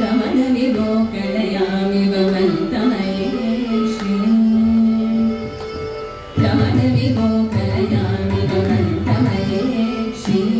Ramana निगे Shri